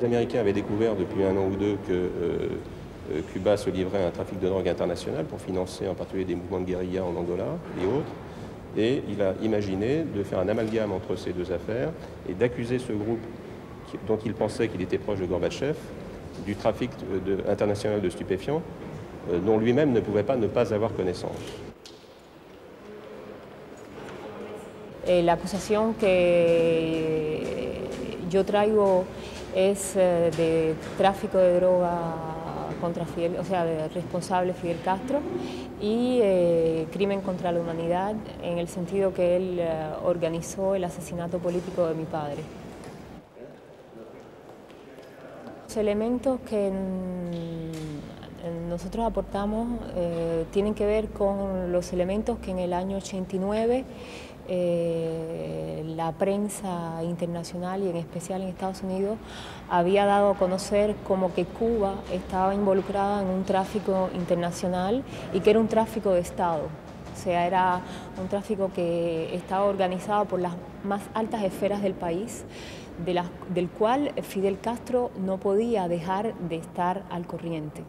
Les Américains avaient découvert depuis un an ou deux que euh, euh, Cuba se livrait à un trafic de drogue international pour financer en particulier des mouvements de guérilla en Angola et autres. Et il a imaginé de faire un amalgame entre ces deux affaires et d'accuser ce groupe dont il pensait qu'il était proche de Gorbatchev du trafic international de stupéfiants euh, dont lui-même ne pouvait pas ne pas avoir connaissance. Eh, que yo traigo es eh, de tráfico de droga contra Fidel, o sea, de responsable Fidel Castro y eh, crimen contra la humanidad en el sentido que él organizó el asesinato político de mi padre. Los elementos que nosotros aportamos tienen que ver con los elementos que en el año 89 eh, la prensa internacional y en especial en Estados Unidos había dado a conocer como que Cuba estaba involucrada en un tráfico internacional y que era un tráfico de Estado. O sea, era un tráfico que estaba organizado por las más altas esferas del país, del cual Fidel Castro no podía dejar de estar al corriente.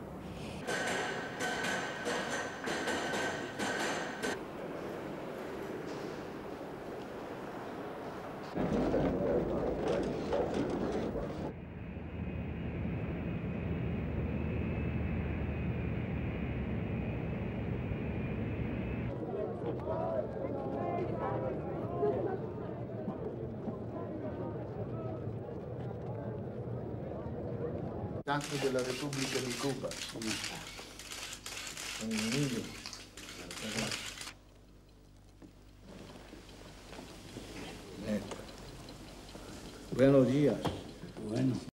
Tanto della Repubblica di Cuba. Un sta? Buenos días. Bueno.